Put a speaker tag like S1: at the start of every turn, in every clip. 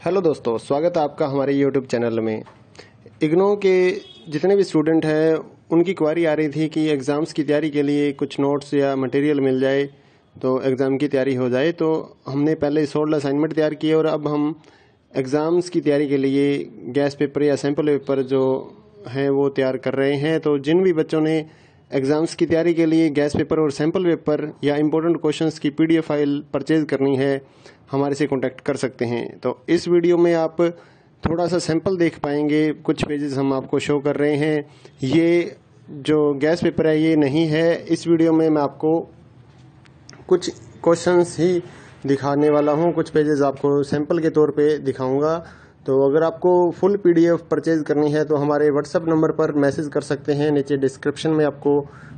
S1: Hello दोस्तों, स्वागत है आपका हमारे यूट्यूब चैनल में। इग्नो के जितने भी स्टूडेंट हैं, उनकी क्वारी आ रही थी कि एग्ज़ाम्स की तैयारी के लिए कुछ नोट्स या मटेरियल मिल जाए तो एग्ज़ाम की तैयारी हो जाए तो हमने पहले सोल्ड असाइनमेंट तैयार किए और अब हम एग्ज़ाम्स की तैयारी के लिए गैस पेपर या सैंपल पेपर जो हैं, वो तैयार कर रहे हैं। तो जिन भी बच्चों ने एग्ज़ाम्स की तैयारी के लिए गैस पेपर और सैंपल पेपर या इम्पोर्टेंट क्वेश्चंस की पीडीएफ फ़ाइल परचेज करनी है, हमारे से कांटेक्ट कर सकते हैं। तो इस वीडियो में आप थोड़ा सा सैंपल देख पाएँगे, कुछ पेजेस हम आपको शो कर रहे हैं। ये जो गैस पेपर है, ये नहीं है। इस वीडियो में मैं आपको कुछ क्वेश्चंस ही दिखाने वाला हूँ। कुछ पेजेस आपको सैंपल के तौर पे दिखाऊँगा। तो अगर आपको फुल पीडीएफ परचेज करनी है तो हमारे व्हाट्सअप नंबर पर मैसेज कर सकते हैं। नीचे डिस्क्रिप्शन में आपको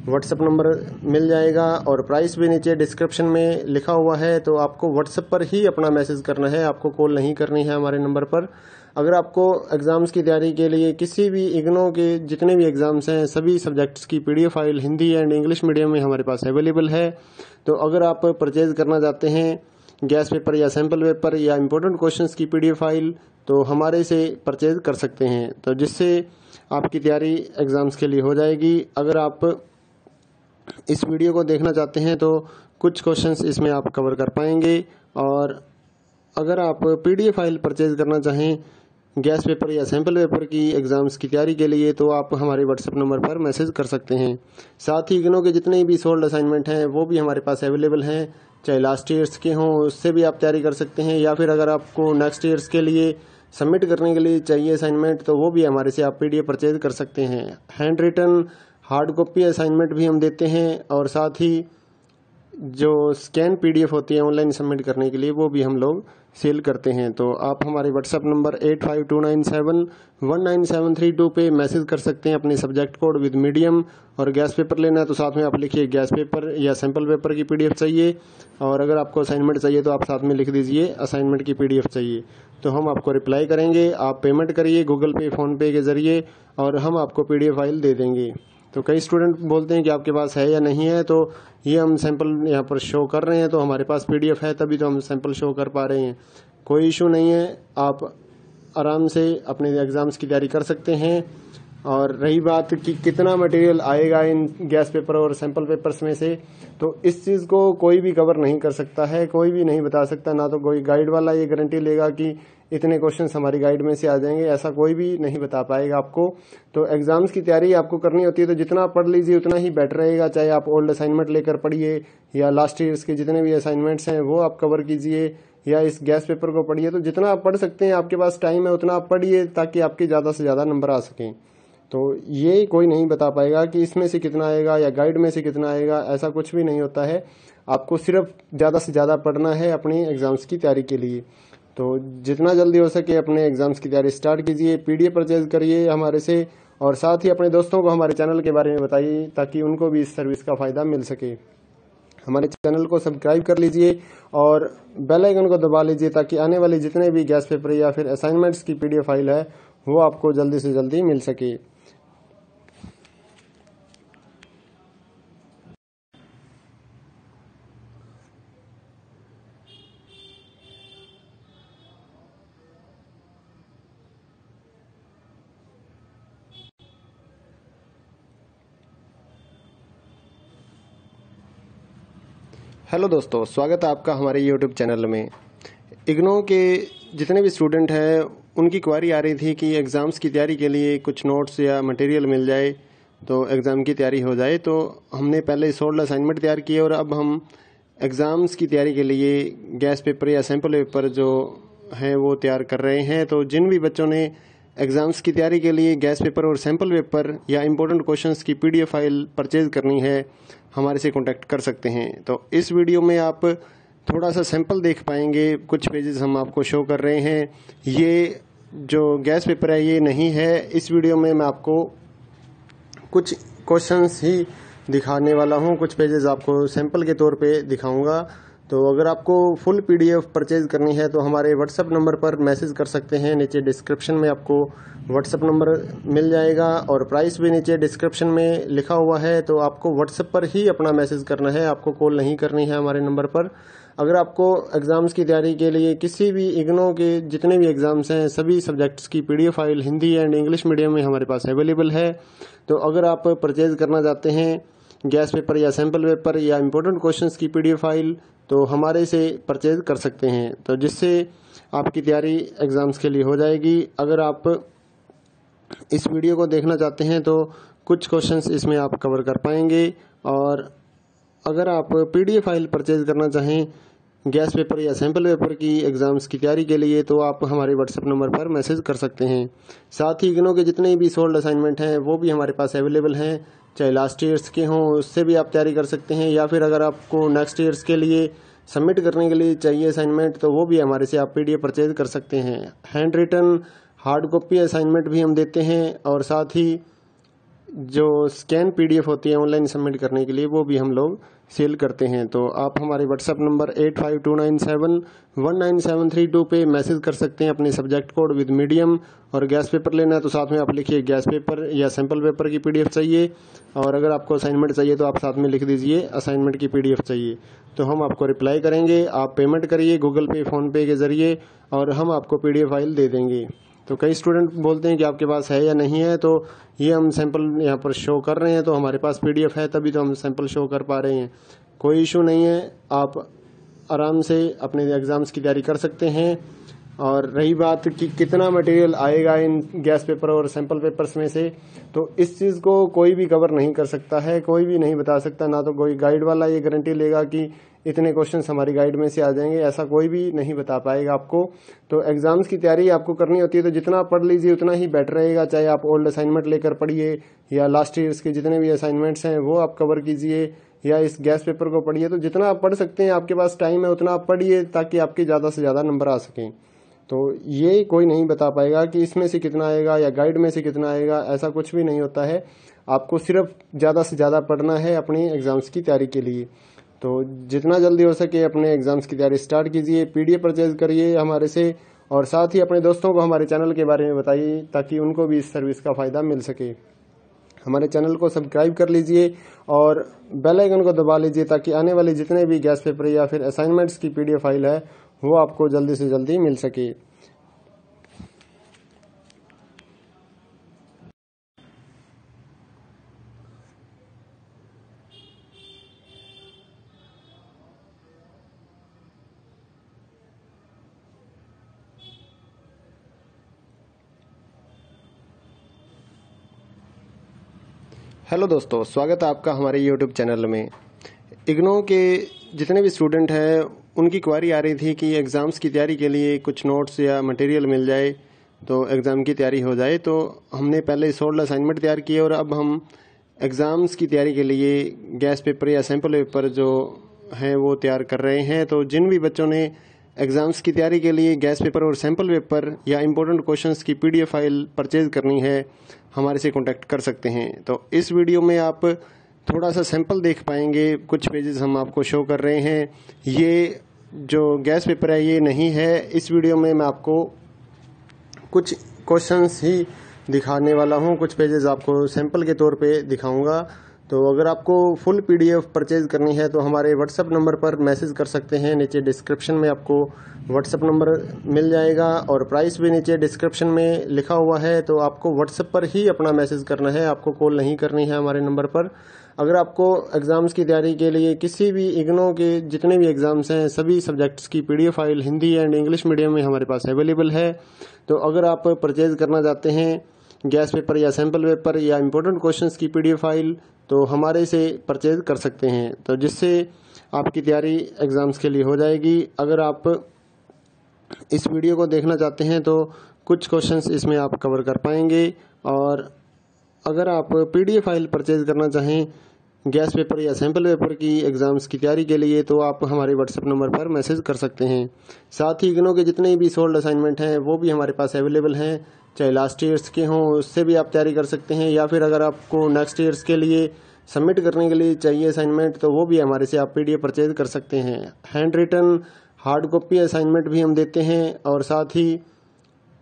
S1: व्हाट्सअप नंबर मिल जाएगा और प्राइस भी नीचे डिस्क्रिप्शन में लिखा हुआ है। तो आपको व्हाट्सअप पर ही अपना मैसेज करना है। आपको कॉल नहीं करनी है हमारे नंबर पर। अगर आपको एग्ज़ाम्स की तैयारी के लिए किसी भी इग्नो के जितने भी एग्ज़ाम्स हैं, सभी सब्जेक्ट्स की PDF file Hindi and English medium में हमारे पास अवेलेबल है। तो अगर आप परचेज करना चाहते हैं गैस पेपर या सैंपल पेपर या इम्पोर्टेंट क्वेश्चन की पीडीएफ फ़ाइल तो हमारे से परचेज कर सकते हैं। तो जिससे आपकी तैयारी एग्ज़ाम्स के लिए हो जाएगी। अगर आप इस वीडियो को देखना चाहते हैं तो कुछ क्वेश्चंस इसमें आप कवर कर पाएँगे। और अगर आप पीडीएफ फ़ाइल परचेज करना चाहें गैस पेपर या सैंपल पेपर की एग्ज़ाम्स की तैयारी के लिए तो आप हमारे व्हाट्सएप नंबर पर मैसेज कर सकते हैं। साथ ही इग्नो के जितने भी सोल्ड असाइनमेंट हैं, वो भी हमारे पास अवेलेबल हैं। चाहे लास्ट ईयर्स के हों, उससे भी आप तैयारी कर सकते हैं, या फिर अगर आपको नेक्स्ट ईयर्स के लिए सबमिट करने के लिए चाहिए असाइनमेंट तो वो भी हमारे से आप पीडीएफ परचेज कर सकते हैं। Handwritten hard copy assignment भी हम देते हैं, और साथ ही जो स्कैन पीडीएफ होती है ऑनलाइन सबमिट करने के लिए, वो भी हम लोग सेल करते हैं। तो आप हमारे WhatsApp number eight five two nine seven one nine seven three two पे मैसेज कर सकते हैं अपने सब्जेक्ट कोड विद मीडियम और गैस पेपर लेना है तो साथ में आप लिखिए गैस पेपर या सैंपल पेपर की पीडीएफ चाहिए। और अगर आपको असाइनमेंट चाहिए तो आप साथ में लिख दीजिए असाइनमेंट की पीडीएफ चाहिए। तो हम आपको रिप्लाई करेंगे, आप पेमेंट करिए गूगल पे फ़ोन पे के ज़रिए और हम आपको पीडीएफ फ़ाइल दे देंगे। तो कई स्टूडेंट बोलते हैं कि आपके पास है या नहीं है तो ये हम सैंपल यहाँ पर शो कर रहे हैं तो हमारे पास पीडीएफ है, तभी तो हम सैंपल शो कर पा रहे हैं। कोई इशू नहीं है, आप आराम से अपने एग्ज़ाम्स की तैयारी कर सकते हैं। और रही बात कि कितना मटेरियल आएगा इन गैस पेपर और सैंपल पेपर्स में से तो इस चीज़ को कोई भी कवर नहीं कर सकता है, कोई भी नहीं बता सकता, ना तो कोई गाइड वाला ये गारंटी लेगा कि इतने क्वेश्चन हमारी गाइड में से आ जाएँगे, ऐसा कोई भी नहीं बता पाएगा आपको। तो एग्ज़ाम्स की तैयारी आपको करनी होती है तो जितना पढ़ लीजिए, उतना ही बेटर रहेगा। चाहे आप ओल्ड असाइनमेंट लेकर पढ़िए, या लास्ट ईयर्स के जितने भी असाइनमेंट्स हैं, वो आप कवर कीजिए, या इस गैस पेपर को पढ़िए। तो जितना आप पढ़ सकते हैं, आपके पास टाइम है, उतना आप पढ़िए, ताकि आपके ज़्यादा से ज़्यादा नंबर आ सकें। तो ये कोई नहीं बता पाएगा कि इसमें से कितना आएगा, या गाइड में से कितना आएगा, ऐसा कुछ भी नहीं होता है। आपको सिर्फ़ ज़्यादा से ज़्यादा पढ़ना है अपनी एग्ज़ाम्स की तैयारी के लिए। तो जितना जल्दी हो सके अपने एग्ज़ाम्स की तैयारी स्टार्ट कीजिए पीडीएफ परचेज करिए हमारे से और साथ ही अपने दोस्तों को हमारे चैनल के बारे में बताइए ताकि उनको भी इस सर्विस का फ़ायदा मिल सके। हमारे चैनल को सब्सक्राइब कर लीजिए और बेल आइकन को दबा लीजिए ताकि आने वाले जितने भी गैस पेपर या फिर असाइनमेंट्स की पीडीएफ फ़ाइल है, वो आपको जल्दी से जल्दी मिल सके। हेलो दोस्तों, स्वागत है आपका हमारे यूट्यूब चैनल में। इग्नो के जितने भी स्टूडेंट हैं, उनकी क्वारी आ रही थी कि एग्ज़ाम्स की तैयारी के लिए कुछ नोट्स या मटेरियल मिल जाए तो एग्ज़ाम की तैयारी हो जाए तो हमने पहले सोल्ड असाइनमेंट तैयार किए और अब हम एग्ज़ाम्स की तैयारी के लिए गैस पेपर या सैंपल पेपर जो हैं, वो तैयार कर रहे हैं। तो जिन भी बच्चों ने एग्ज़ाम्स की तैयारी के लिए गैस पेपर और सैंपल पेपर या इम्पोर्टेंट क्वेश्चंस की पीडीएफ फ़ाइल परचेज करनी है, हमारे से कांटेक्ट कर सकते हैं। तो इस वीडियो में आप थोड़ा सा सैंपल देख पाएँगे, कुछ पेजेस हम आपको शो कर रहे हैं। ये जो गैस पेपर है, ये नहीं है। इस वीडियो में मैं आपको कुछ क्वेश्चंस ही दिखाने वाला हूँ। कुछ पेजेस आपको सैंपल के तौर पे दिखाऊँगा। तो अगर आपको फुल पीडीएफ परचेज करनी है तो हमारे व्हाट्सएप नंबर पर मैसेज कर सकते हैं। नीचे डिस्क्रिप्शन में आपको व्हाट्सएप नंबर मिल जाएगा और प्राइस भी नीचे डिस्क्रिप्शन में लिखा हुआ है। तो आपको व्हाट्सएप पर ही अपना मैसेज करना है। आपको कॉल नहीं करनी है हमारे नंबर पर। अगर आपको एग्ज़ाम्स की तैयारी के लिए किसी भी इग्नो के जितने भी एग्ज़ाम्स हैं, सभी सब्जेक्ट्स की PDF file Hindi and English medium में हमारे पास अवेलेबल है। तो अगर आप परचेज करना चाहते हैं गैस पेपर या सैंपल पेपर या इम्पोर्टेंट क्वेश्चंस की पीडीएफ फ़ाइल तो हमारे से परचेज कर सकते हैं। तो जिससे आपकी तैयारी एग्ज़ाम्स के लिए हो जाएगी। अगर आप इस वीडियो को देखना चाहते हैं तो कुछ क्वेश्चंस इसमें आप कवर कर पाएँगे। और अगर आप पीडीएफ फ़ाइल परचेज करना चाहें, गैस पेपर या सैंपल पेपर की एग्ज़ाम्स की तैयारी के लिए तो आप हमारे व्हाट्सएप नंबर पर मैसेज कर सकते हैं। साथ ही इग्नो के जितने भी सोल्ड असाइनमेंट हैं, वो भी हमारे पास अवेलेबल हैं। चाहे लास्ट ईयर्स के हों, उससे भी आप तैयारी कर सकते हैं, या फिर अगर आपको नेक्स्ट ईयर्स के लिए सबमिट करने के लिए चाहिए असाइनमेंट तो वो भी हमारे से आप पीडीएफ परचेज कर सकते हैं। Handwritten hard copy assignment भी हम देते हैं, और साथ ही जो स्कैन पीडीएफ होती है ऑनलाइन सबमिट करने के लिए, वो भी हम लोग सेल करते हैं तो आप हमारे WhatsApp number eight five two nine seven one nine seven three two पे मैसेज कर सकते हैं अपने सब्जेक्ट कोड विद मीडियम और गैस पेपर लेना है तो साथ में आप लिखिए गैस पेपर या सैंपल पेपर की पीडीएफ चाहिए। और अगर आपको असाइनमेंट चाहिए तो आप साथ में लिख दीजिए असाइनमेंट की पीडीएफ चाहिए। तो हम आपको रिप्लाई करेंगे, आप पेमेंट करिए गूगल पे फ़ोनपे के ज़रिए और हम आपको पीडीएफ फ़ाइल दे देंगे। तो कई स्टूडेंट बोलते हैं कि आपके पास है या नहीं है तो ये हम सैंपल यहाँ पर शो कर रहे हैं तो हमारे पास पीडीएफ है, तभी तो हम सैंपल शो कर पा रहे हैं। कोई इशू नहीं है, आप आराम से अपने एग्ज़ाम्स की तैयारी कर सकते हैं। और रही बात कि कितना मटेरियल आएगा इन गैस पेपर और सैंपल पेपर्स में से तो इस चीज़ को कोई भी कवर नहीं कर सकता है, कोई भी नहीं बता सकता, ना तो कोई गाइड वाला ये गारंटी लेगा कि इतने क्वेश्चन हमारी गाइड में से आ जाएँगे, ऐसा कोई भी नहीं बता पाएगा आपको। तो एग्ज़ाम्स की तैयारी आपको करनी होती है तो जितना पढ़ लीजिए, उतना ही बेटर रहेगा। चाहे आप ओल्ड असाइनमेंट लेकर पढ़िए, या लास्ट ईयर्स के जितने भी असाइनमेंट्स हैं, वो आप कवर कीजिए, या इस गैस पेपर को पढ़िए। तो जितना आप पढ़ सकते हैं, आपके पास टाइम है, उतना आप पढ़िए, ताकि आपके ज़्यादा से ज़्यादा नंबर आ सकें। तो ये कोई नहीं बता पाएगा कि इसमें से कितना आएगा, या गाइड में से कितना आएगा, ऐसा कुछ भी नहीं होता है। आपको सिर्फ़ ज़्यादा से ज़्यादा पढ़ना है अपनी एग्ज़ाम्स की तैयारी के लिए। तो जितना जल्दी हो सके अपने एग्ज़ाम्स की तैयारी स्टार्ट कीजिए पीडीएफ परचेज करिए हमारे से और साथ ही अपने दोस्तों को हमारे चैनल के बारे में बताइए ताकि उनको भी इस सर्विस का फ़ायदा मिल सके। हमारे चैनल को सब्सक्राइब कर लीजिए और बेल आइकन को दबा लीजिए ताकि आने वाले जितने भी गैस पेपर या फिर असाइनमेंट्स की पीडीएफ फ़ाइल है, वो आपको जल्दी से जल्दी मिल सके। हेलो दोस्तों, स्वागत है आपका हमारे यूट्यूब चैनल में। इग्नो के जितने भी स्टूडेंट हैं, उनकी क्वारी आ रही थी कि एग्ज़ाम्स की तैयारी के लिए कुछ नोट्स या मटेरियल मिल जाए तो एग्ज़ाम की तैयारी हो जाए तो हमने पहले सोल्ड असाइनमेंट तैयार किए और अब हम एग्ज़ाम्स की तैयारी के लिए गैस पेपर या सैंपल पेपर जो हैं, वो तैयार कर रहे हैं। तो जिन भी बच्चों ने एग्ज़ाम्स की तैयारी के लिए गैस पेपर और सैंपल पेपर या इम्पोर्टेंट क्वेश्चंस की पीडीएफ फ़ाइल परचेज करनी है, हमारे से कांटेक्ट कर सकते हैं। तो इस वीडियो में आप थोड़ा सा सैंपल देख पाएँगे, कुछ पेजेस हम आपको शो कर रहे हैं। ये जो गैस पेपर है, ये नहीं है। इस वीडियो में मैं आपको कुछ क्वेश्चंस ही दिखाने वाला हूँ। कुछ पेजेस आपको सैंपल के तौर पे दिखाऊँगा। तो अगर आपको फुल पीडीएफ परचेज करनी है तो हमारे व्हाट्सएप नंबर पर मैसेज कर सकते हैं। नीचे डिस्क्रिप्शन में आपको व्हाट्सएप नंबर मिल जाएगा और प्राइस भी नीचे डिस्क्रिप्शन में लिखा हुआ है। तो आपको व्हाट्सएप पर ही अपना मैसेज करना है। आपको कॉल नहीं करनी है हमारे नंबर पर। अगर आपको एग्ज़ाम्स की तैयारी के लिए किसी भी इग्नो के जितने भी एग्ज़ाम्स हैं, सभी सब्जेक्ट्स की PDF file Hindi and English medium में हमारे पास अवेलेबल है। तो अगर आप परचेज करना चाहते हैं गैस पेपर या सैंपल पेपर या इम्पोर्टेंट क्वेश्चंस की पीडीएफ फ़ाइल तो हमारे से परचेज कर सकते हैं। तो जिससे आपकी तैयारी एग्ज़ाम्स के लिए हो जाएगी। अगर आप इस वीडियो को देखना चाहते हैं तो कुछ क्वेश्चंस इसमें आप कवर कर पाएँगे। और अगर आप पीडीएफ फ़ाइल परचेज करना चाहें, गैस पेपर या सैंपल पेपर की एग्ज़ाम्स की तैयारी के लिए तो आप हमारे व्हाट्सएप नंबर पर मैसेज कर सकते हैं। साथ ही इग्नो के जितने भी सोल्ड असाइनमेंट हैं, वो भी हमारे पास अवेलेबल हैं। चाहे लास्ट ईयर्स के हों, उससे भी आप तैयारी कर सकते हैं, या फिर अगर आपको नेक्स्ट ईयर्स के लिए सबमिट करने के लिए चाहिए असाइनमेंट तो वो भी हमारे से आप पीडीएफ परचेज कर सकते हैं। Handwritten hard copy assignment भी हम देते हैं, और साथ ही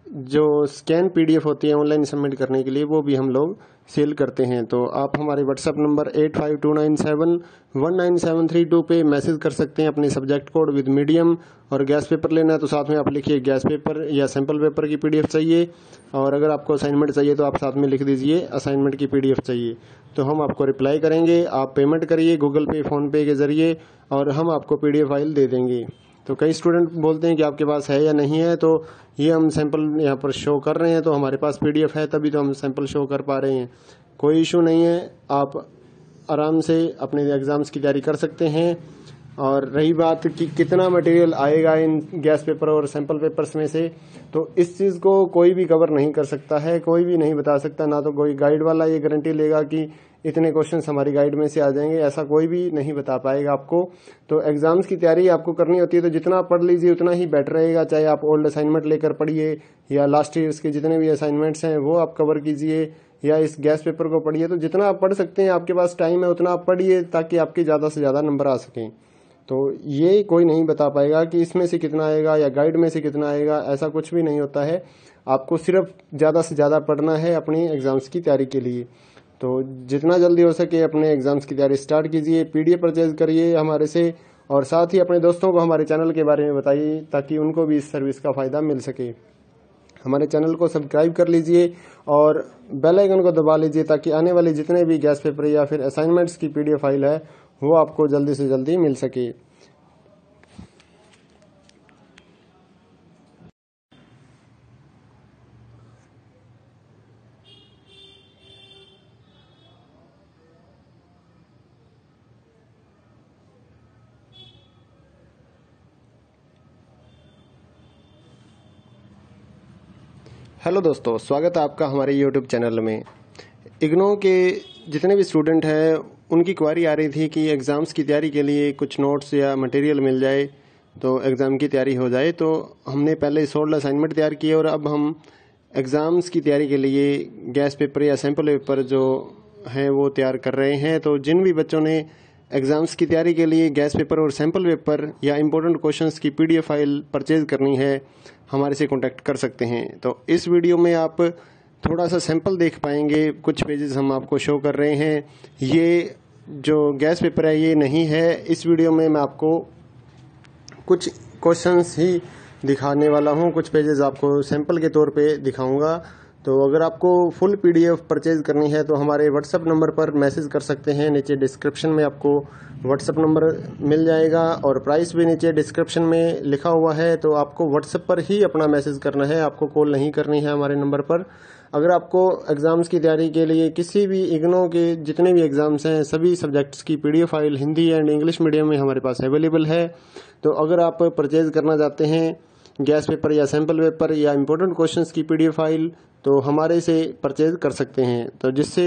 S1: जो स्कैन पीडीएफ होती है ऑनलाइन सबमिट करने के लिए, वो भी हम लोग सेल करते हैं तो आप हमारे WhatsApp number eight five two nine seven one nine seven three two पे मैसेज कर सकते हैं अपने सब्जेक्ट कोड विद मीडियम और गैस पेपर लेना है तो साथ में आप लिखिए गैस पेपर या सैंपल पेपर की पीडीएफ चाहिए। और अगर आपको असाइनमेंट चाहिए तो आप साथ में लिख दीजिए असाइनमेंट की पीडीएफ चाहिए। तो हम आपको रिप्लाई करेंगे, आप पेमेंट करिए गूगल पे फ़ोनपे के ज़रिए, और हम आपको पीडीएफ फ़ाइल दे देंगे। तो कई स्टूडेंट बोलते हैं कि आपके पास है या नहीं है तो ये हम सैंपल यहाँ पर शो कर रहे हैं तो हमारे पास पीडीएफ है, तभी तो हम सैंपल शो कर पा रहे हैं। कोई इशू नहीं है, आप आराम से अपने एग्ज़ाम्स की तैयारी कर सकते हैं। और रही बात कि कितना मटेरियल आएगा इन गैस पेपर और सैंपल पेपर्स में से तो इस चीज़ को कोई भी कवर नहीं कर सकता है, कोई भी नहीं बता सकता, ना तो कोई गाइड वाला ये गारंटी लेगा कि इतने क्वेश्चन हमारी गाइड में से आ जाएँगे, ऐसा कोई भी नहीं बता पाएगा आपको। तो एग्ज़ाम्स की तैयारी आपको करनी होती है तो जितना पढ़ लीजिए, उतना ही बेटर रहेगा। चाहे आप ओल्ड असाइनमेंट लेकर पढ़िए, या लास्ट ईयर्स के जितने भी असाइनमेंट्स हैं, वो आप कवर कीजिए, या इस गैस पेपर को पढ़िए। तो जितना आप पढ़ सकते हैं, आपके पास टाइम है, उतना आप पढ़िए, ताकि आपके ज़्यादा से ज़्यादा नंबर आ सकें। तो ये कोई नहीं बता पाएगा कि इसमें से कितना आएगा, या गाइड में से कितना आएगा, ऐसा कुछ भी नहीं होता है। आपको सिर्फ़ ज़्यादा से ज़्यादा पढ़ना है अपनी एग्ज़ाम्स की तैयारी के लिए। तो जितना जल्दी हो सके अपने एग्ज़ाम्स की तैयारी स्टार्ट कीजिए, पीडीएफ परचेज करिए हमारे से, और साथ ही अपने दोस्तों को हमारे चैनल के बारे में बताइए, ताकि उनको भी इस सर्विस का फ़ायदा मिल सके। हमारे चैनल को सब्सक्राइब कर लीजिए, और बेल आइकन को दबा लीजिए, ताकि आने वाले जितने भी गैस पेपर या फिर असाइनमेंट्स की पीडीएफ फ़ाइल है, वो आपको जल्दी से जल्दी मिल सके। हेलो दोस्तों, स्वागत है आपका हमारे यूट्यूब चैनल में। इग्नो के जितने भी स्टूडेंट हैं, उनकी क्वारी आ रही थी कि एग्ज़ाम्स की तैयारी के लिए कुछ नोट्स या मटेरियल मिल जाए तो एग्ज़ाम की तैयारी हो जाए तो हमने पहले सोल्ड असाइनमेंट तैयार किए और अब हम एग्ज़ाम्स की तैयारी के लिए गैस पेपर या सैंपल पेपर जो हैं, वो तैयार कर रहे हैं। तो जिन भी बच्चों ने एग्ज़ाम्स की तैयारी के लिए गैस पेपर और सैंपल पेपर या इम्पोर्टेंट क्वेश्चंस की पीडीएफ फ़ाइल परचेज करनी है हमारे से कॉन्टैक्ट कर सकते हैं। तो इस वीडियो में आप थोड़ा सा सैंपल देख पाएँगे। कुछ पेजेस हम आपको शो कर रहे हैं। ये जो गैस पेपर है, ये नहीं है। इस वीडियो में मैं आपको कुछ क्वेश्चंस ही दिखाने वाला हूँ। कुछ पेजेस आपको सैंपल के तौर पे दिखाऊँगा। तो अगर आपको फुल पीडीएफ परचेज करनी है तो हमारे व्हाट्सएप नंबर पर मैसेज कर सकते हैं। नीचे डिस्क्रिप्शन में आपको व्हाट्सएप नंबर मिल जाएगा और प्राइस भी नीचे डिस्क्रिप्शन में लिखा हुआ है। तो आपको व्हाट्सएप पर ही अपना मैसेज करना है। आपको कॉल नहीं करनी है हमारे नंबर पर। अगर आपको एग्ज़ाम्स की तैयारी के लिए किसी भी इग्नो के जितने भी एग्ज़ाम्स हैं, सभी सब्जेक्ट्स की PDF file Hindi and English medium में हमारे पास अवेलेबल है। तो अगर आप परचेज करना चाहते हैं गैस पेपर या सैंपल पेपर या इम्पोर्टेंट क्वेश्चन की पीडीएफ फ़ाइल तो हमारे से परचेज कर सकते हैं। तो जिससे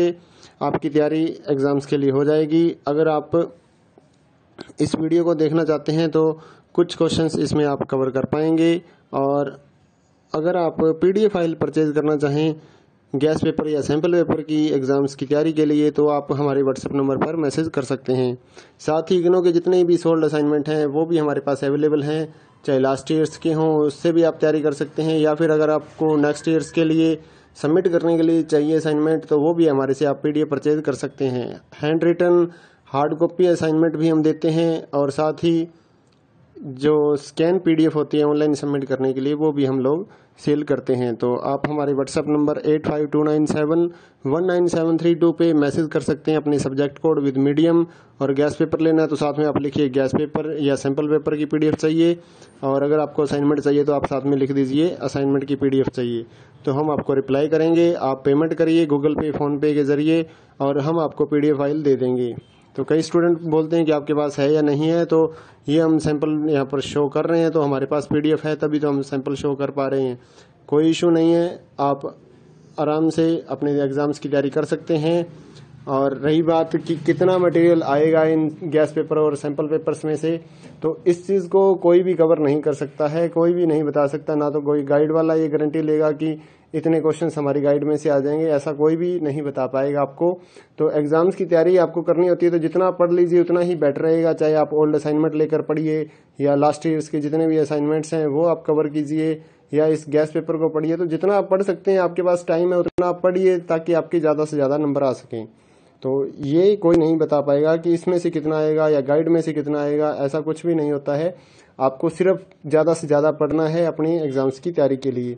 S1: आपकी तैयारी एग्ज़ाम्स के लिए हो जाएगी। अगर आप इस वीडियो को देखना चाहते हैं तो कुछ क्वेश्चंस इसमें आप कवर कर पाएँगे। और अगर आप पीडीएफ फ़ाइल परचेज करना चाहें गैस पेपर या सैंपल पेपर की एग्ज़ाम्स की तैयारी के लिए तो आप हमारे व्हाट्सएप नंबर पर मैसेज कर सकते हैं। साथ ही इग्नो के जितने भी सोल्ड असाइनमेंट हैं, वो भी हमारे पास अवेलेबल हैं। चाहे लास्ट ईयर्स के हों, उससे भी आप तैयारी कर सकते हैं, या फिर अगर आपको नेक्स्ट ईयर्स के लिए सबमिट करने के लिए चाहिए असाइनमेंट तो वो भी हमारे से आप पीडीएफ परचेज कर सकते हैं। Handwritten hard copy assignment भी हम देते हैं, और साथ ही जो स्कैन पीडीएफ होती है ऑनलाइन सबमिट करने के लिए, वो भी हम लोग सेल करते हैं तो आप हमारे WhatsApp number eight five two nine seven one nine seven three two पे मैसेज कर सकते हैं अपने सब्जेक्ट कोड विद मीडियम और गैस पेपर लेना है तो साथ में आप लिखिए गैस पेपर या सैंपल पेपर की पीडीएफ चाहिए और अगर आपको असाइनमेंट चाहिए तो आप साथ में लिख दीजिए असाइनमेंट की पीडीएफ चाहिए। तो हम आपको रिप्लाई करेंगे, आप पेमेंट करिए गूगल पे फ़ोनपे के ज़रिए और हम आपको पीडीएफ फ़ाइल दे देंगे। तो कई स्टूडेंट बोलते हैं कि आपके पास है या नहीं है तो ये हम सैंपल यहाँ पर शो कर रहे हैं तो हमारे पास पीडीएफ है, तभी तो हम सैंपल शो कर पा रहे हैं। कोई इशू नहीं है, आप आराम से अपने एग्ज़ाम्स की तैयारी कर सकते हैं। और रही बात कि कितना मटेरियल आएगा इन गैस पेपर और सैंपल पेपर्स में से तो इस चीज़ को कोई भी कवर नहीं कर सकता है, कोई भी नहीं बता सकता, ना तो कोई गाइड वाला ये गारंटी लेगा कि इतने क्वेश्चन हमारी गाइड में से आ जाएँगे, ऐसा कोई भी नहीं बता पाएगा आपको। तो एग्ज़ाम्स की तैयारी आपको करनी होती है तो जितना आप पढ़ लीजिए, उतना ही बेटर रहेगा। चाहे आप ओल्ड असाइनमेंट लेकर पढ़िए, या लास्ट ईयर्स के जितने भी असाइनमेंट्स हैं, वो आप कवर कीजिए, या इस गैस पेपर को पढ़िए। तो जितना आप पढ़ सकते हैं, आपके पास टाइम है, उतना आप पढ़िए, ताकि आपके ज़्यादा से ज़्यादा नंबर आ सकें। तो ये कोई नहीं बता पाएगा कि इसमें से कितना आएगा, या गाइड में से कितना आएगा, ऐसा कुछ भी नहीं होता है। आपको सिर्फ़ ज़्यादा से ज़्यादा पढ़ना है अपनी एग्ज़ाम्स की तैयारी के लिए।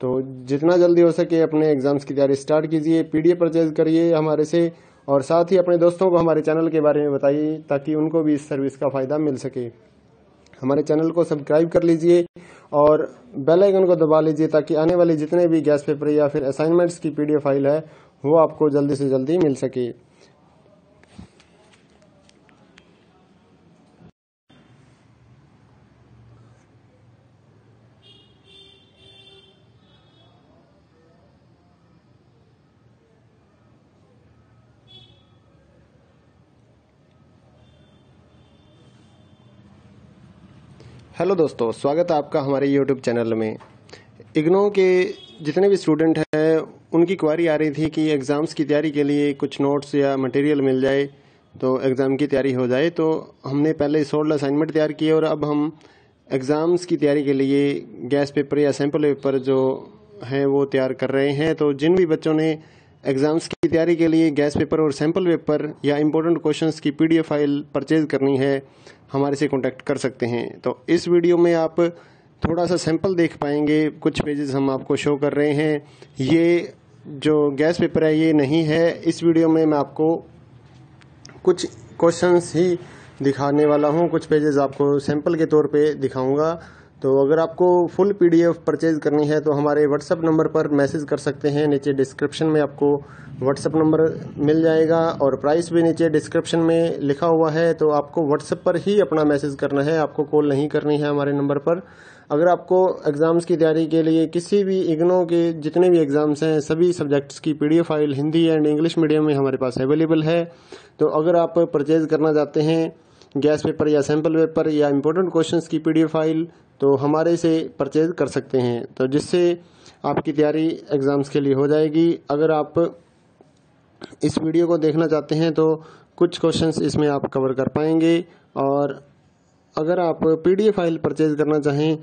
S1: तो जितना जल्दी हो सके अपने एग्ज़ाम्स की तैयारी स्टार्ट कीजिए पीडीएफ परचेज करिए हमारे से और साथ ही अपने दोस्तों को हमारे चैनल के बारे में बताइए ताकि उनको भी इस सर्विस का फ़ायदा मिल सके। हमारे चैनल को सब्सक्राइब कर लीजिए और बेल आइकन को दबा लीजिए ताकि आने वाले जितने भी गैस पेपर या फिर असाइनमेंट्स की पीडीएफ फ़ाइल है, वो आपको जल्दी से जल्दी मिल सके। हेलो दोस्तों, स्वागत है आपका हमारे यूट्यूब चैनल में। इग्नो के जितने भी स्टूडेंट हैं, उनकी क्वारी आ रही थी कि एग्ज़ाम्स की तैयारी के लिए कुछ नोट्स या मटेरियल मिल जाए तो एग्ज़ाम की तैयारी हो जाए तो हमने पहले सोल्ड असाइनमेंट तैयार किए और अब हम एग्ज़ाम्स की तैयारी के लिए गैस पेपर या सैंपल पेपर जो हैं, वो तैयार कर रहे हैं। तो जिन भी बच्चों ने एग्ज़ाम्स की तैयारी के लिए गैस पेपर और सैंपल पेपर या इम्पोर्टेंट क्वेश्चंस की पीडीएफ फ़ाइल परचेज करनी है हमारे से कॉन्टैक्ट कर सकते हैं। तो इस वीडियो में आप थोड़ा सा सैंपल देख पाएँगे, कुछ पेजेस हम आपको शो कर रहे हैं। ये जो गैस पेपर है, ये नहीं है। इस वीडियो में मैं आपको कुछ क्वेश्चंस ही दिखाने वाला हूँ। कुछ पेजेस आपको सैंपल के तौर पे दिखाऊँगा। तो अगर आपको फुल पीडीएफ परचेज करनी है तो हमारे व्हाट्सअप नंबर पर मैसेज कर सकते हैं। नीचे डिस्क्रिप्शन में आपको व्हाट्सअप नंबर मिल जाएगा और प्राइस भी नीचे डिस्क्रिप्शन में लिखा हुआ है। तो आपको व्हाट्सएप पर ही अपना मैसेज करना है। आपको कॉल नहीं करनी है हमारे नंबर पर। अगर आपको एग्ज़ाम्स की तैयारी के लिए किसी भी इग्नो के जितने भी एग्ज़ाम्स हैं, सभी सब्जेक्ट्स की PDF file Hindi and English medium में हमारे पास अवेलेबल है। तो अगर आप परचेज करना चाहते हैं गैस पेपर या सैंपल पेपर या इम्पोर्टेंट क्वेश्चंस की पीडीएफ फ़ाइल तो हमारे से परचेज कर सकते हैं। तो जिससे आपकी तैयारी एग्ज़ाम्स के लिए हो जाएगी। अगर आप इस वीडियो को देखना चाहते हैं तो कुछ क्वेश्चंस इसमें आप कवर कर पाएँगे। और अगर आप पीडीएफ फ़ाइल परचेज करना चाहें,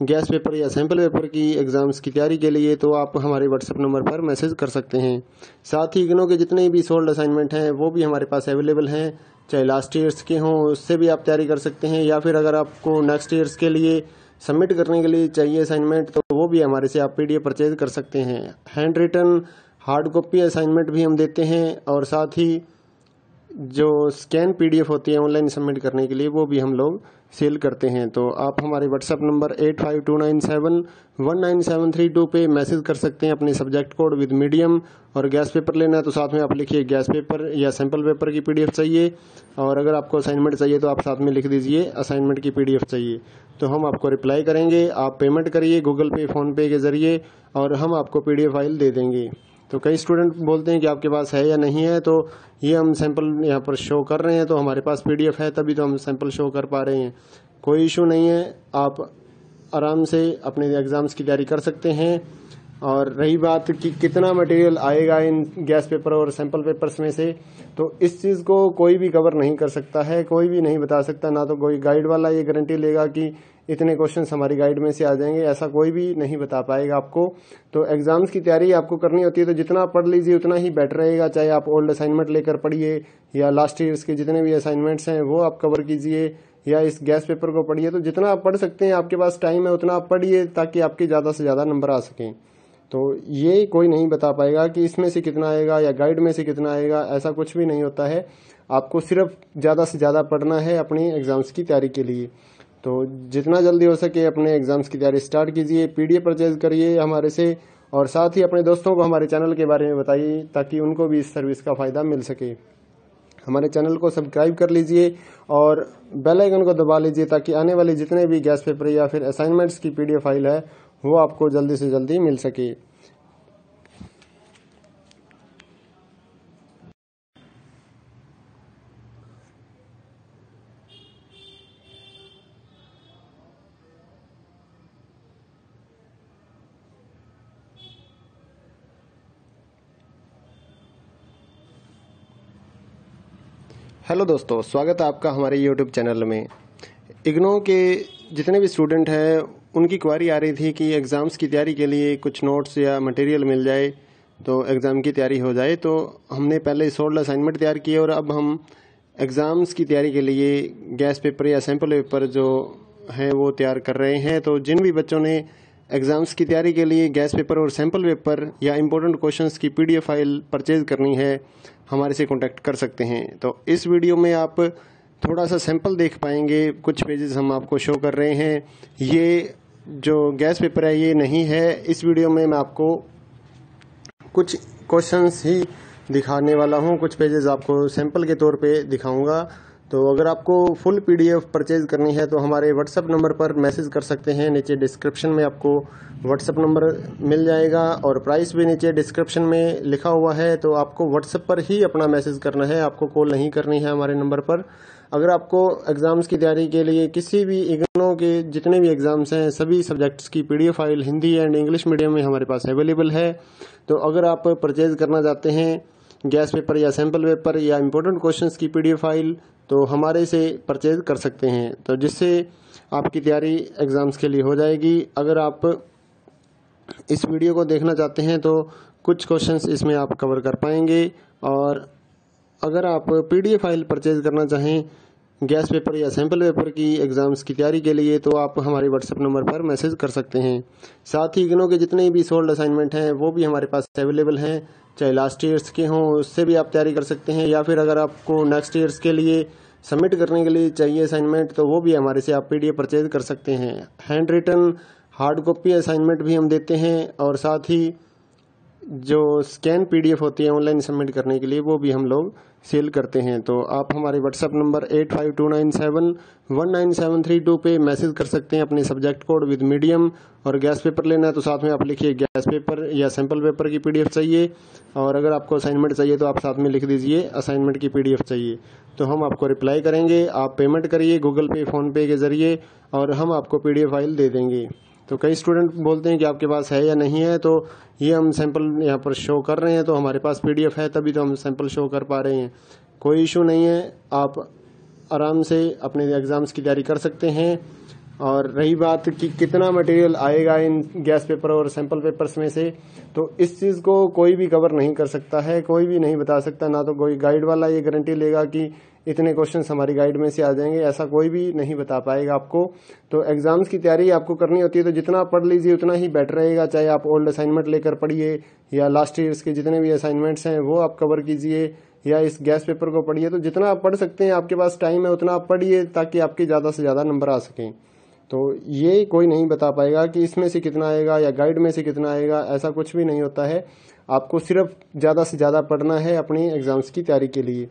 S1: गैस पेपर या सैंपल पेपर की एग्ज़ाम्स की तैयारी के लिए तो आप हमारे व्हाट्सएप नंबर पर मैसेज कर सकते हैं। साथ ही इग्नो के जितने भी सोल्ड असाइनमेंट हैं, वो भी हमारे पास अवेलेबल हैं। चाहे लास्ट ईयर्स के हों, उससे भी आप तैयारी कर सकते हैं, या फिर अगर आपको नेक्स्ट ईयर्स के लिए सबमिट करने के लिए चाहिए असाइनमेंट तो वो भी हमारे से आप पीडीएफ परचेज कर सकते हैं। Handwritten hard copy assignment भी हम देते हैं, और साथ ही जो स्कैन पीडीएफ होती है ऑनलाइन सबमिट करने के लिए, वो भी हम लोग सेल करते हैं तो आप हमारे WhatsApp number eight five two nine seven one nine seven three two पे मैसेज कर सकते हैं अपने सब्जेक्ट कोड विद मीडियम और गैस पेपर लेना है तो साथ में आप लिखिए गैस पेपर या सैंपल पेपर की पीडीएफ चाहिए और अगर आपको असाइनमेंट चाहिए तो आप साथ में लिख दीजिए असाइनमेंट की पीडीएफ चाहिए। तो हम आपको रिप्लाई करेंगे, आप पेमेंट करिए गूगल पे फ़ोनपे के ज़रिए और हम आपको पीडीएफ फ़ाइल दे देंगे। तो कई स्टूडेंट बोलते हैं कि आपके पास है या नहीं है तो ये हम सैंपल यहाँ पर शो कर रहे हैं तो हमारे पास पीडीएफ है, तभी तो हम सैंपल शो कर पा रहे हैं। कोई इशू नहीं है, आप आराम से अपने एग्ज़ाम्स की तैयारी कर सकते हैं। और रही बात कि कितना मटेरियल आएगा इन गैस पेपर और सैंपल पेपर्स में से तो इस चीज़ को कोई भी कवर नहीं कर सकता है, कोई भी नहीं बता सकता, ना तो कोई गाइड वाला ये गारंटी लेगा कि इतने क्वेश्चंस हमारी गाइड में से आ जाएँगे, ऐसा कोई भी नहीं बता पाएगा आपको। तो एग्ज़ाम्स की तैयारी आपको करनी होती है तो जितना पढ़ लीजिए, उतना ही बेटर रहेगा, चाहे आप ओल्ड असाइनमेंट लेकर पढ़िए, या लास्ट ईयर्स के जितने भी असाइनमेंट्स हैं, वो आप कवर कीजिए, या इस गैस पेपर को पढ़िए तो जितना आप पढ़ सकते हैं, आपके पास टाइम है, उतना आप पढ़िए, ताकि आपके ज़्यादा से ज़्यादा नंबर आ सकें। तो ये कोई नहीं बता पाएगा कि इसमें से कितना आएगा या गाइड में से कितना आएगा, ऐसा कुछ भी नहीं होता है। आपको सिर्फ़ ज़्यादा से ज़्यादा पढ़ना है अपनी एग्ज़ाम्स की तैयारी के लिए। तो जितना जल्दी हो सके अपने एग्ज़ाम्स की तैयारी स्टार्ट कीजिए पीडीएफ परचेज करिए हमारे से और साथ ही अपने दोस्तों को हमारे चैनल के बारे में बताइए ताकि उनको भी इस सर्विस का फ़ायदा मिल सके। हमारे चैनल को सब्सक्राइब कर लीजिए और बेल आइकन को दबा लीजिए ताकि आने वाले जितने भी गैस पेपर या फिर असाइनमेंट्स की पीडीएफ फ़ाइल है वो आपको जल्दी से जल्दी मिल सके। हेलो दोस्तों, स्वागत है आपका हमारे यूट्यूब चैनल में। इग्नो के जितने भी स्टूडेंट हैं, उनकी क्वारी आ रही थी कि एग्ज़ाम्स की तैयारी के लिए कुछ नोट्स या मटेरियल मिल जाए तो एग्ज़ाम की तैयारी हो जाए तो हमने पहले सोल्ड असाइनमेंट तैयार किए और अब हम एग्ज़ाम्स की तैयारी के लिए गैस पेपर या सैंपल पेपर जो हैं, वो तैयार कर रहे हैं। तो जिन भी बच्चों ने एग्ज़ाम्स की तैयारी के लिए गैस पेपर और सैंपल पेपर या इम्पोर्टेंट क्वेश्चंस की पीडीएफ फ़ाइल परचेज करनी है, हमारे से कांटेक्ट कर सकते हैं। तो इस वीडियो में आप थोड़ा सा सैंपल देख पाएँगे। कुछ पेजेस हम आपको शो कर रहे हैं। ये जो गैस पेपर है, ये नहीं है। इस वीडियो में मैं आपको कुछ क्वेश्चंस ही दिखाने वाला हूँ। कुछ पेजेस आपको सैंपल के तौर पे दिखाऊँगा। तो अगर आपको फुल पीडीएफ परचेज करनी है तो हमारे व्हाट्सएप नंबर पर मैसेज कर सकते हैं। नीचे डिस्क्रिप्शन में आपको व्हाट्सएप नंबर मिल जाएगा और प्राइस भी नीचे डिस्क्रिप्शन में लिखा हुआ है। तो आपको व्हाट्सएप पर ही अपना मैसेज करना है। आपको कॉल नहीं करनी है हमारे नंबर पर। अगर आपको एग्ज़ाम्स की तैयारी के लिए किसी भी इग्नो के जितने भी एग्ज़ाम्स हैं, सभी सब्जेक्ट्स की PDF file Hindi and English medium में हमारे पास अवेलेबल है। तो अगर आप परचेज करना चाहते हैं गैस पेपर या सैंपल पेपर या इम्पोर्टेंट क्वेश्चन की पीडीएफ फ़ाइल तो हमारे से परचेज कर सकते हैं। तो जिससे आपकी तैयारी एग्ज़ाम्स के लिए हो जाएगी। अगर आप इस वीडियो को देखना चाहते हैं तो कुछ क्वेश्चंस इसमें आप कवर कर पाएँगे। और अगर आप पीडीएफ फ़ाइल परचेज करना चाहें गैस पेपर या सैंपल पेपर की एग्ज़ाम्स की तैयारी के लिए तो आप हमारे व्हाट्सएप नंबर पर मैसेज कर सकते हैं। साथ ही इग्नो के जितने भी सोल्ड असाइनमेंट हैं, वो भी हमारे पास अवेलेबल हैं। चाहे लास्ट ईयर्स के हों, उससे भी आप तैयारी कर सकते हैं, या फिर अगर आपको नेक्स्ट ईयर्स के लिए सबमिट करने के लिए चाहिए असाइनमेंट तो वो भी हमारे से आप पीडीएफ परचेज कर सकते हैं। Handwritten hard copy assignment भी हम देते हैं, और साथ ही जो स्कैन पीडीएफ होती है ऑनलाइन सबमिट करने के लिए, वो भी हम लोग सेल करते हैं। तो आप हमारे WhatsApp number eight five two nine seven one nine seven three two पे मैसेज कर सकते हैं अपने सब्जेक्ट कोड विद मीडियम और गैस पेपर लेना है तो साथ में आप लिखिए गैस पेपर या सैंपल पेपर की पीडीएफ चाहिए और अगर आपको असाइनमेंट चाहिए तो आप साथ में लिख दीजिए असाइनमेंट की पीडीएफ चाहिए। तो हम आपको रिप्लाई करेंगे, आप पेमेंट करिए गूगल पे फ़ोनपे के ज़रिए और हम आपको पीडीएफ फ़ाइल दे देंगे। तो कई स्टूडेंट बोलते हैं कि आपके पास है या नहीं है तो ये हम सैंपल यहाँ पर शो कर रहे हैं तो हमारे पास पीडीएफ है, तभी तो हम सैंपल शो कर पा रहे हैं। कोई इशू नहीं है, आप आराम से अपने एग्ज़ाम्स की तैयारी कर सकते हैं। और रही बात कि कितना मटेरियल आएगा इन गैस पेपर और सैंपल पेपर्स में से तो इस चीज़ को कोई भी कवर नहीं कर सकता है, कोई भी नहीं बता सकता, ना तो कोई गाइड वाला ये गारंटी लेगा कि इतने क्वेश्चन हमारी गाइड में से आ जाएँगे, ऐसा कोई भी नहीं बता पाएगा आपको। तो एग्ज़ाम्स की तैयारी आपको करनी होती है तो जितना पढ़ लीजिए, उतना ही बेटर रहेगा। चाहे आप ओल्ड असाइनमेंट लेकर पढ़िए, या लास्ट ईयर्स के जितने भी असाइनमेंट्स हैं, वो आप कवर कीजिए, या इस गैस पेपर को पढ़िए। तो जितना आप पढ़ सकते हैं, आपके पास टाइम है, उतना आप पढ़िए, ताकि आपके ज़्यादा से ज़्यादा नंबर आ सकें। तो ये कोई नहीं बता पाएगा कि इसमें से कितना आएगा, या गाइड में से कितना आएगा, ऐसा कुछ भी नहीं होता है। आपको सिर्फ़ ज़्यादा से ज़्यादा पढ़ना है अपनी एग्ज़ाम्स की तैयारी के लिए।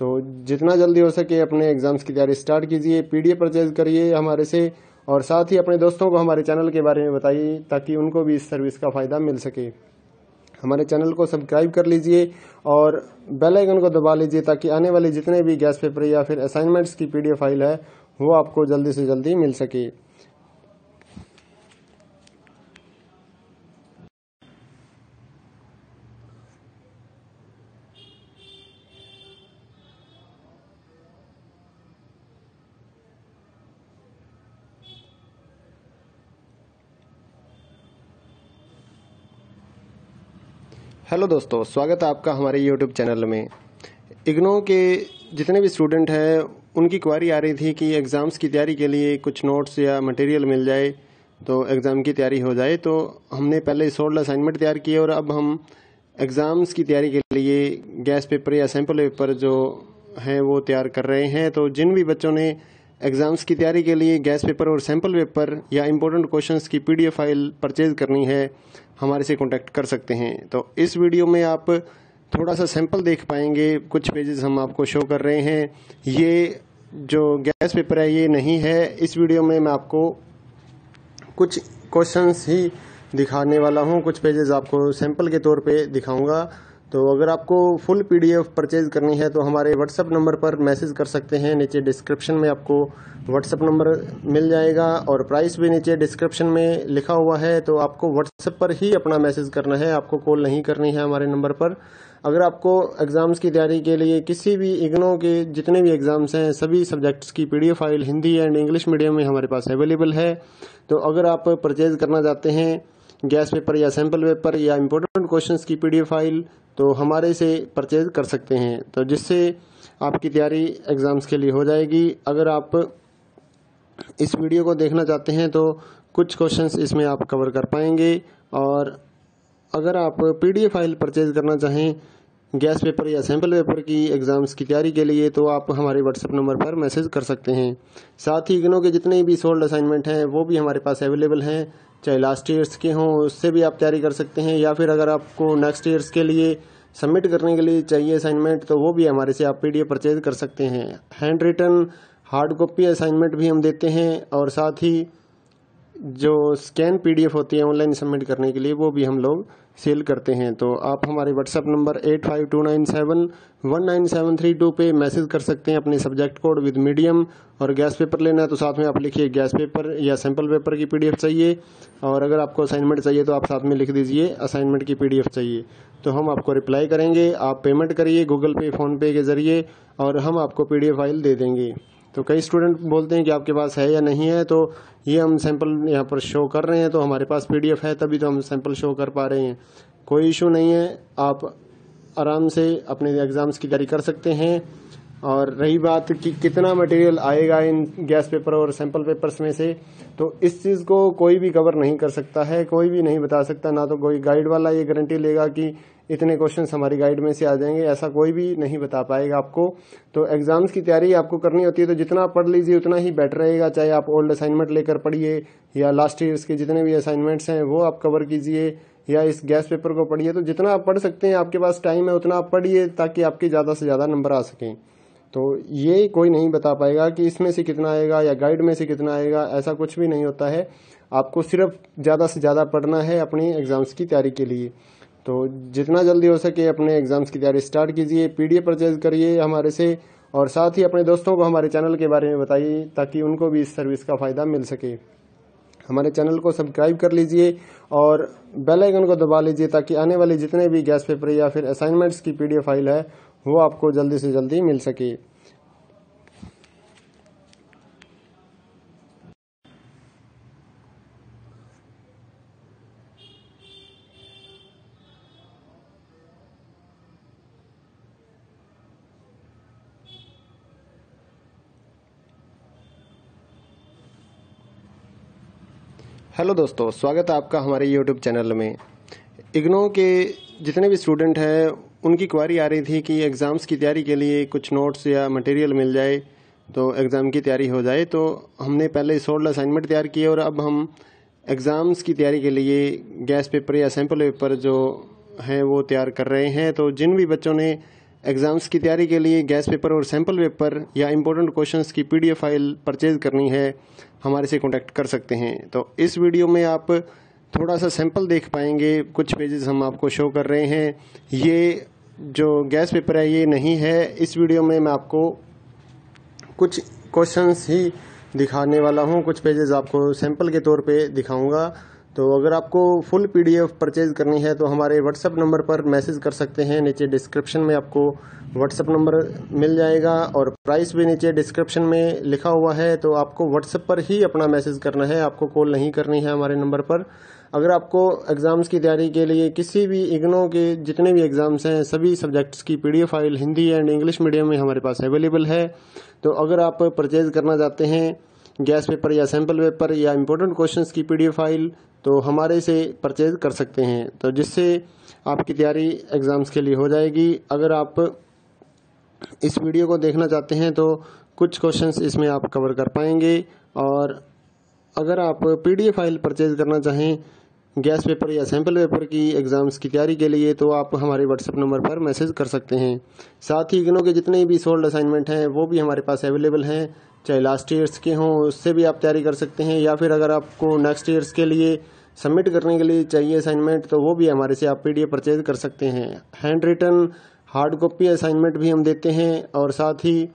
S1: तो जितना जल्दी हो सके अपने एग्ज़ाम्स की तैयारी स्टार्ट कीजिए पीडीएफ परचेज करिए हमारे से और साथ ही अपने दोस्तों को हमारे चैनल के बारे में बताइए ताकि उनको भी इस सर्विस का फ़ायदा मिल सके। हमारे चैनल को सब्सक्राइब कर लीजिए और बेल आइकन को दबा लीजिए ताकि आने वाले जितने भी गैस पेपर या फिर असाइनमेंट्स की पीडीएफ फ़ाइल है, वो आपको जल्दी से जल्दी मिल सके। हेलो दोस्तों, स्वागत है आपका हमारे यूट्यूब चैनल में। इग्नो के जितने भी स्टूडेंट हैं, उनकी क्वारी आ रही थी कि एग्ज़ाम्स की तैयारी के लिए कुछ नोट्स या मटेरियल मिल जाए तो एग्ज़ाम की तैयारी हो जाए तो हमने पहले सोल्ड असाइनमेंट तैयार किए और अब हम एग्ज़ाम्स की तैयारी के लिए गैस पेपर या सैंपल पेपर जो हैं, वो तैयार कर रहे हैं। तो जिन भी बच्चों ने एग्ज़ाम्स की तैयारी के लिए गैस पेपर और सैंपल पेपर या इम्पोर्टेंट क्वेश्चंस की पीडीएफ फ़ाइल परचेज करनी है हमारे से कॉन्टैक्ट कर सकते हैं। तो इस वीडियो में आप थोड़ा सा सैंपल देख पाएँगे, कुछ पेजेस हम आपको शो कर रहे हैं। ये जो गैस पेपर है, ये नहीं है। इस वीडियो में मैं आपको कुछ क्वेश्चंस ही दिखाने वाला हूँ। कुछ पेजेस आपको सैंपल के तौर पे दिखाऊँगा। तो अगर आपको फुल पीडीएफ परचेज करनी है तो हमारे व्हाट्सएप नंबर पर मैसेज कर सकते हैं। नीचे डिस्क्रिप्शन में आपको व्हाट्सएप नंबर मिल जाएगा और प्राइस भी नीचे डिस्क्रिप्शन में लिखा हुआ है। तो आपको व्हाट्सएप पर ही अपना मैसेज करना है। आपको कॉल नहीं करनी है हमारे नंबर पर। अगर आपको एग्ज़ाम्स की तैयारी के लिए किसी भी इग्नो के जितने भी एग्ज़ाम्स हैं, सभी सब्जेक्ट्स की PDF file Hindi and English medium में हमारे पास अवेलेबल है। तो अगर आप परचेज करना चाहते हैं गैस पेपर या सैंपल पेपर या इम्पोर्टेंट क्वेश्चंस की पीडीएफ फ़ाइल तो हमारे से परचेज कर सकते हैं। तो जिससे आपकी तैयारी एग्ज़ाम्स के लिए हो जाएगी। अगर आप इस वीडियो को देखना चाहते हैं तो कुछ क्वेश्चंस इसमें आप कवर कर पाएँगे। और अगर आप पीडीएफ फ़ाइल परचेज करना चाहें, गैस पेपर या सैंपल पेपर की एग्ज़ाम्स की तैयारी के लिए तो आप हमारे व्हाट्सएप नंबर पर मैसेज कर सकते हैं। साथ ही इग्नो के जितने भी सोल्ड असाइनमेंट हैं, वो भी हमारे पास अवेलेबल हैं। चाहे लास्ट ईयर्स के हों, उससे भी आप तैयारी कर सकते हैं, या फिर अगर आपको नेक्स्ट ईयर्स के लिए सबमिट करने के लिए चाहिए असाइनमेंट तो वो भी हमारे से आप पीडीएफ परचेज कर सकते हैं। Handwritten hard copy assignment भी हम देते हैं, और साथ ही जो स्कैन पीडीएफ होती है ऑनलाइन सबमिट करने के लिए, वो भी हम लोग सेल करते हैं तो आप हमारे WhatsApp number eight five two nine seven one nine seven three two पे मैसेज कर सकते हैं अपने सब्जेक्ट कोड विद मीडियम और गैस पेपर लेना है तो साथ में आप लिखिए गैस पेपर या सैंपल पेपर की पीडीएफ चाहिए। और अगर आपको असाइनमेंट चाहिए तो आप साथ में लिख दीजिए असाइनमेंट की पीडीएफ चाहिए। तो हम आपको रिप्लाई करेंगे, आप पेमेंट करिए गूगल पे फ़ोनपे के ज़रिए और हम आपको पीडीएफ फ़ाइल दे देंगे। तो कई स्टूडेंट बोलते हैं कि आपके पास है या नहीं है तो ये हम सैंपल यहाँ पर शो कर रहे हैं तो हमारे पास पीडीएफ है, तभी तो हम सैंपल शो कर पा रहे हैं। कोई इशू नहीं है, आप आराम से अपने एग्ज़ाम्स की तैयारी कर सकते हैं। और रही बात कि कितना मटेरियल आएगा इन गैस पेपर और सैंपल पेपर्स में से तो इस चीज़ को कोई भी कवर नहीं कर सकता है, कोई भी नहीं बता सकता, ना तो कोई गाइड वाला ये गारंटी लेगा कि इतने क्वेश्चन हमारी गाइड में से आ जाएँगे, ऐसा कोई भी नहीं बता पाएगा आपको। तो एग्ज़ाम्स की तैयारी आपको करनी होती है तो जितना पढ़ लीजिए, उतना ही बेटर रहेगा। चाहे आप ओल्ड असाइनमेंट लेकर पढ़िए, या लास्ट ईयर्स के जितने भी असाइनमेंट्स हैं, वो आप कवर कीजिए, या इस गैस पेपर को पढ़िए। तो जितना आप पढ़ सकते हैं, आपके पास टाइम है, उतना आप पढ़िए, ताकि आपके ज़्यादा से ज़्यादा नंबर आ सकें। तो ये कोई नहीं बता पाएगा कि इसमें से कितना आएगा, या गाइड में से कितना आएगा, ऐसा कुछ भी नहीं होता है। आपको सिर्फ़ ज़्यादा से ज़्यादा पढ़ना है अपनी एग्ज़ाम्स की तैयारी के लिए। तो जितना जल्दी हो सके अपने एग्ज़ाम्स की तैयारी स्टार्ट कीजिए, पीडीएफ परचेज करिए हमारे से, और साथ ही अपने दोस्तों को हमारे चैनल के बारे में बताइए, ताकि उनको भी इस सर्विस का फ़ायदा मिल सके। हमारे चैनल को सब्सक्राइब कर लीजिए, और बेल आइकन को दबा लीजिए, ताकि आने वाले जितने भी गैस पेपर या फिर असाइनमेंट्स की पीडीएफ फ़ाइल है, वो आपको जल्दी से जल्दी मिल सके। हेलो दोस्तों, स्वागत है आपका हमारे यूट्यूब चैनल में। इग्नो के जितने भी स्टूडेंट हैं, उनकी क्वारी आ रही थी कि एग्ज़ाम्स की तैयारी के लिए कुछ नोट्स या मटेरियल मिल जाए तो एग्ज़ाम की तैयारी हो जाए तो हमने पहले सोल्ड असाइनमेंट तैयार किए और अब हम एग्ज़ाम्स की तैयारी के लिए गैस पेपर या सैंपल पेपर जो हैं वो तैयार कर रहे हैं। तो जिन भी बच्चों ने एग्ज़ाम्स की तैयारी के लिए गैस पेपर और सैंपल पेपर या इम्पोर्टेंट क्वेश्चंस की पीडीएफ फ़ाइल परचेज करनी है, हमारे से कांटेक्ट कर सकते हैं। तो इस वीडियो में आप थोड़ा सा सैंपल देख पाएँगे, कुछ पेजेस हम आपको शो कर रहे हैं। ये जो गैस पेपर है, ये नहीं है। इस वीडियो में मैं आपको कुछ क्वेश्चंस ही दिखाने वाला हूँ। कुछ पेजेस आपको सैंपल के तौर पे दिखाऊँगा। तो अगर आपको फुल पीडीएफ परचेज करनी है तो हमारे व्हाट्सएप नंबर पर मैसेज कर सकते हैं। नीचे डिस्क्रिप्शन में आपको व्हाट्सएप नंबर मिल जाएगा और प्राइस भी नीचे डिस्क्रिप्शन में लिखा हुआ है। तो आपको व्हाट्सएप पर ही अपना मैसेज करना है। आपको कॉल नहीं करनी है हमारे नंबर पर। अगर आपको एग्ज़ाम्स की तैयारी के लिए किसी भी इग्नो के जितने भी एग्ज़ाम्स हैं, सभी सब्जेक्ट्स की PDF file Hindi and English medium में हमारे पास अवेलेबल है। तो अगर आप परचेज करना चाहते हैं गैस पेपर या सैंपल पेपर या इम्पोर्टेंट क्वेश्चन की पीडीएफ फ़ाइल तो हमारे से परचेज कर सकते हैं। तो जिससे आपकी तैयारी एग्ज़ाम्स के लिए हो जाएगी। अगर आप इस वीडियो को देखना चाहते हैं तो कुछ क्वेश्चंस इसमें आप कवर कर पाएँगे। और अगर आप पीडीएफ फ़ाइल परचेज करना चाहें गैस पेपर या सैंपल पेपर की एग्ज़ाम्स की तैयारी के लिए तो आप हमारे व्हाट्सएप नंबर पर मैसेज कर सकते हैं। साथ ही इग्नो के जितने भी सोल्ड असाइनमेंट हैं, वो भी हमारे पास अवेलेबल हैं। चाहे लास्ट ईयर्स के हों, उससे भी आप तैयारी कर सकते हैं, या फिर अगर आपको नेक्स्ट ईयर्स के लिए सबमिट करने के लिए चाहिए असाइनमेंट तो वो भी हमारे से आप पीडीएफ परचेज कर सकते हैं। Handwritten hard copy assignment भी हम देते हैं, और साथ ही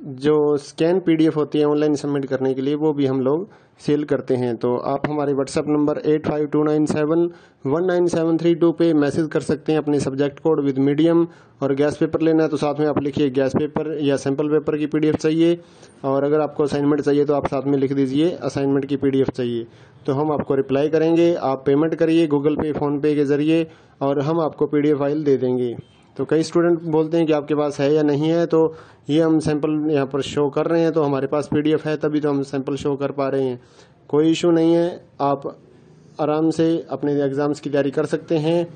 S1: जो स्कैन पीडीएफ होती है ऑनलाइन सबमिट करने के लिए, वो भी हम लोग सेल करते हैं। तो आप हमारे WhatsApp number eight five two nine seven one nine seven three two पे मैसेज कर सकते हैं अपने सब्जेक्ट कोड विद मीडियम और गैस पेपर लेना है तो साथ में आप लिखिए गैस पेपर या सैंपल पेपर की पीडीएफ चाहिए। और अगर आपको असाइनमेंट चाहिए तो आप साथ में लिख दीजिए असाइनमेंट की पीडीएफ चाहिए। तो हम आपको रिप्लाई करेंगे, आप पेमेंट करिए गूगल पे फ़ोनपे के ज़रिए, और हम आपको पीडीएफ फ़ाइल दे देंगे। तो कई स्टूडेंट बोलते हैं कि आपके पास है या नहीं है तो ये हम सैंपल यहाँ पर शो कर रहे हैं तो हमारे पास पीडीएफ है, तभी तो हम सैंपल शो कर पा रहे हैं। कोई इशू नहीं है, आप आराम से अपने एग्ज़ाम्स की तैयारी कर सकते हैं।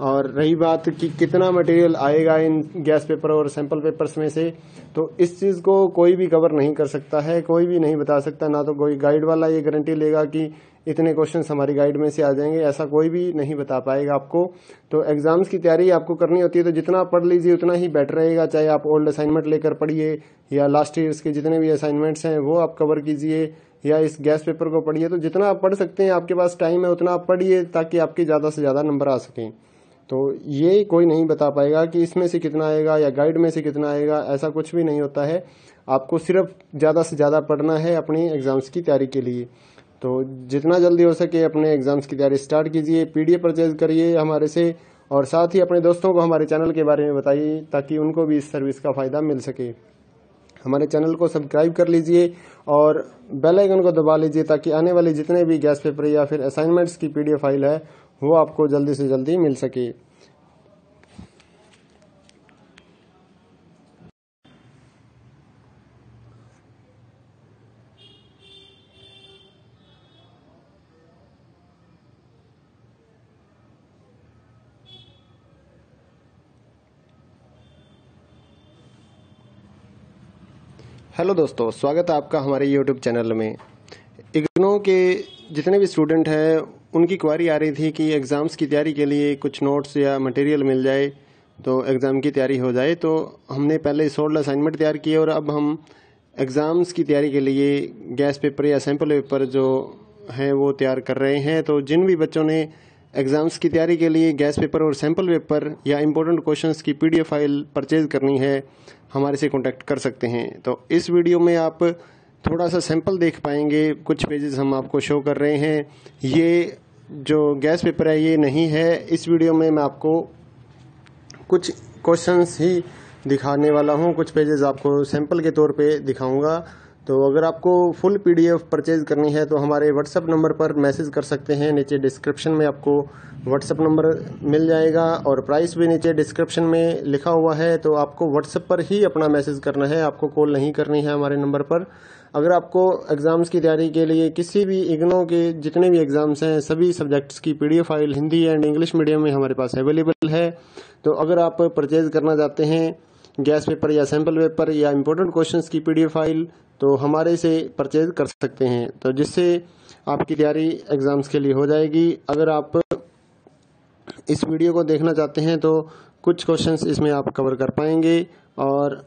S1: और रही बात कि कितना मटेरियल आएगा इन गैस पेपर और सैंपल पेपर्स में से तो इस चीज़ को कोई भी कवर नहीं कर सकता है, कोई भी नहीं बता सकता, ना तो कोई गाइड वाला ये गारंटी लेगा कि इतने क्वेश्चंस हमारी गाइड में से आ जाएँगे, ऐसा कोई भी नहीं बता पाएगा आपको। तो एग्ज़ाम्स की तैयारी आपको करनी होती है तो जितना पढ़ लीजिए, उतना ही बेटर रहेगा। चाहे आप ओल्ड असाइनमेंट लेकर पढ़िए, या लास्ट ईयर्स के जितने भी असाइनमेंट्स हैं, वो आप कवर कीजिए, या इस गैस पेपर को पढ़िए। तो जितना आप पढ़ सकते हैं, आपके पास टाइम है, उतना आप पढ़िए, ताकि आपके ज़्यादा से ज़्यादा नंबर आ सकें। तो ये कोई नहीं बता पाएगा कि इसमें से कितना आएगा, या गाइड में से कितना आएगा, ऐसा कुछ भी नहीं होता है। आपको सिर्फ़ ज़्यादा से ज़्यादा पढ़ना है अपनी एग्ज़ाम्स की तैयारी के लिए। तो जितना जल्दी हो सके अपने एग्ज़ाम्स की तैयारी स्टार्ट कीजिए पी परचेज करिए हमारे से और साथ ही अपने दोस्तों को हमारे चैनल के बारे में बताइए ताकि उनको भी इस सर्विस का फ़ायदा मिल सके। हमारे चैनल को सब्सक्राइब कर लीजिए और बेल आइकन को दबा लीजिए ताकि आने वाले जितने भी गैस पेपर या फिर असाइनमेंट्स की पीडीएफ फ़ाइल है, वो आपको जल्दी से जल्दी मिल सके। हेलो दोस्तों, स्वागत है आपका हमारे यूट्यूब चैनल में। इग्नो के जितने भी स्टूडेंट हैं, उनकी क्वारी आ रही थी कि एग्ज़ाम्स की तैयारी के लिए कुछ नोट्स या मटेरियल मिल जाए तो एग्ज़ाम की तैयारी हो जाए तो हमने पहले सोल्ड असाइनमेंट तैयार किए और अब हम एग्ज़ाम्स की तैयारी के लिए गैस पेपर या सैंपल पेपर जो हैं, वो तैयार कर रहे हैं। तो जिन भी बच्चों ने एग्ज़ाम्स की तैयारी के लिए गैस पेपर और सैंपल पेपर या इम्पोर्टेंट क्वेश्चंस की पीडीएफ फ़ाइल परचेज करनी है, हमारे से कांटेक्ट कर सकते हैं। तो इस वीडियो में आप थोड़ा सा सैंपल देख पाएँगे, कुछ पेजेस हम आपको शो कर रहे हैं। ये जो गैस पेपर है, ये नहीं है। इस वीडियो में मैं आपको कुछ क्वेश्चंस ही दिखाने वाला हूँ। कुछ पेजेस आपको सैंपल के तौर पे दिखाऊँगा। तो अगर आपको फुल पीडीएफ परचेज करनी है तो हमारे व्हाट्सअप नंबर पर मैसेज कर सकते हैं। नीचे डिस्क्रिप्शन में आपको व्हाट्सअप नंबर मिल जाएगा और प्राइस भी नीचे डिस्क्रिप्शन में लिखा हुआ है। तो आपको व्हाट्सअप पर ही अपना मैसेज करना है। आपको कॉल नहीं करनी है हमारे नंबर पर। अगर आपको एग्ज़ाम्स की तैयारी के लिए किसी भी इग्नो के जितने भी एग्ज़ाम्स हैं, सभी सब्जेक्ट्स की PDF file Hindi and English medium में हमारे पास अवेलेबल है। तो अगर आप परचेज करना चाहते हैं गैस पेपर या सैंपल पेपर या इम्पोर्टेंट क्वेश्चंस की पीडीएफ फ़ाइल तो हमारे से परचेज कर सकते हैं। तो जिससे आपकी तैयारी एग्ज़ाम्स के लिए हो जाएगी। अगर आप इस वीडियो को देखना चाहते हैं तो कुछ क्वेश्चंस इसमें आप कवर कर पाएँगे और